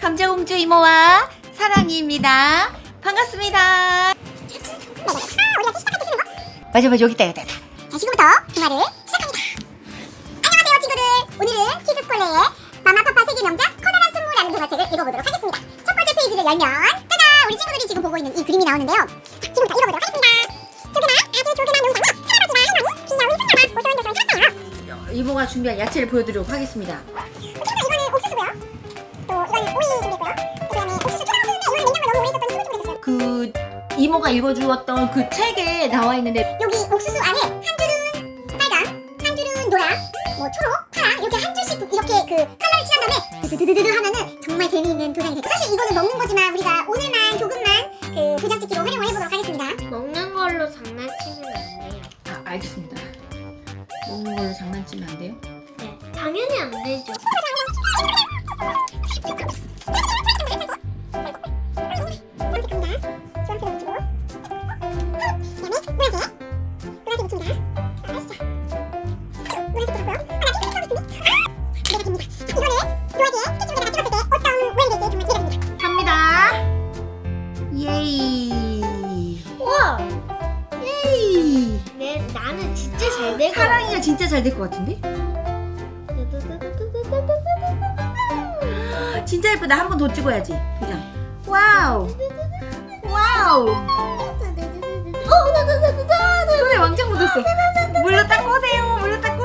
감자공주 이모와 사랑이입니다. 반갑습니다. 맞아 맞아 여기 있다 여기 있다. 자 지금부터 주말을 시작합니다. 안녕하세요 친구들. 오늘은 키즈 스콜레의 마마 파파 세계 명작 커다란 순무라는 동화책을 읽어보도록 하겠습니다. 첫 번째 페이지를 열면 짜잔 우리 친구들이 지금 보고 있는 이 그림이 나오는데요. 자 지금부터 읽어보도록 하겠습니다. 조그만 아주 조그만 농장에 할아버지와 할머니 귀여운 손녀가 오손도손 살았어요. 이모가 준비한 야채를 보여드리도록 하겠습니다. 그 이모가 읽어주었던 그 책에 나와 있는데 여기 옥수수 안에 한 줄은 빨강, 한 줄은 노랑, 뭐 초록, 파랑 이렇게 한 줄씩 이렇게 그 컬러를 칠한 다음에 드드드드드 하면은 정말 재미있는 도장이 됐고 사실 이거는 먹는 거지만 우리가 오늘만 조금만 그 도장 찍기로 활용을 해보도록 하겠습니다. 먹는 걸로 장난치면 안 돼요. 아 알겠습니다. 먹는 걸로 장난치면 안 돼요? 네, 당연히 안 되죠. 네, 진짜 잘 될 것 같은데? 진짜 예쁘다. 한 번 더 찍어야지. 도장. 와우. 와우. 손에 왕창 묻었어. 물로 닦고 오세요. 물로 닦고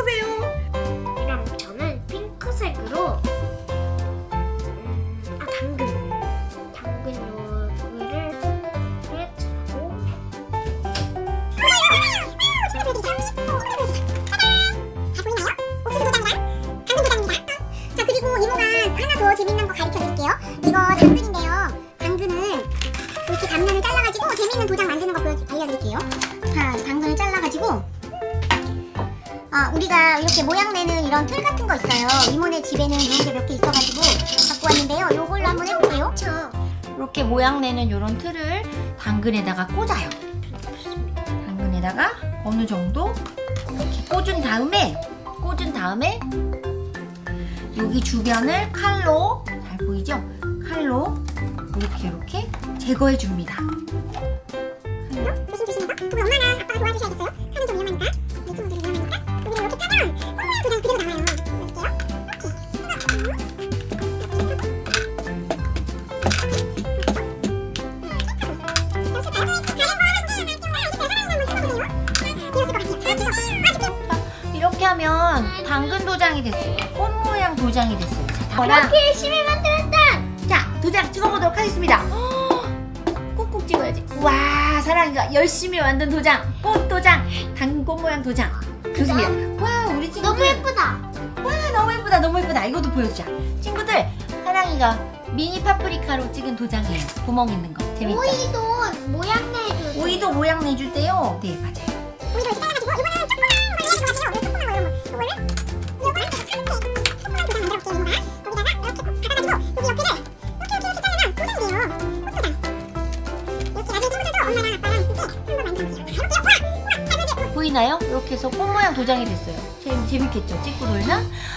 잘라가지고 재밌는 도장 만드는 거 보여 알려드릴게요. 자 당근을 잘라가지고 아 우리가 이렇게 모양 내는 이런 틀 같은 거 있어요. 이모네 집에는 이런 게 몇 개 있어가지고 갖고 왔는데요. 요걸로 한번 해볼게요. 저 이렇게 모양 내는 이런 틀을 당근에다가 꽂아요. 당근에다가 어느 정도 이렇게 꽂은 다음에 꽂은 다음에 여기 주변을 칼로 잘 보이죠? 칼로 이렇게 이렇게 제거해 줍니다. 이렇게 하면 당근 도장이 됐어요. 꽃 모양 도장이 됐어요. 이렇게 열심히 만들어. 도장 찍어보도록 하겠습니다. 꾹꾹 찍어야지. 와, 사랑이가 열심히 만든 도장. 꽃 도장. 당꽃 모양 도장. 좋습니다. 와, 우리 친구들. 너무 예쁘다. 와, 너무 예쁘다. 너무 예쁘다. 이것도 보여주자. 친구들, 사랑이가 미니 파프리카로 찍은 도장이에요. 구멍 있는 거. 재밌죠? 오이도 모양 내줘. 오이도 모양 내줄 때요. 네, 맞아요. 보이나요? 이렇게 해서 꽃 모양 도장이 됐어요. 재, 재밌겠죠? 찍고 놀면?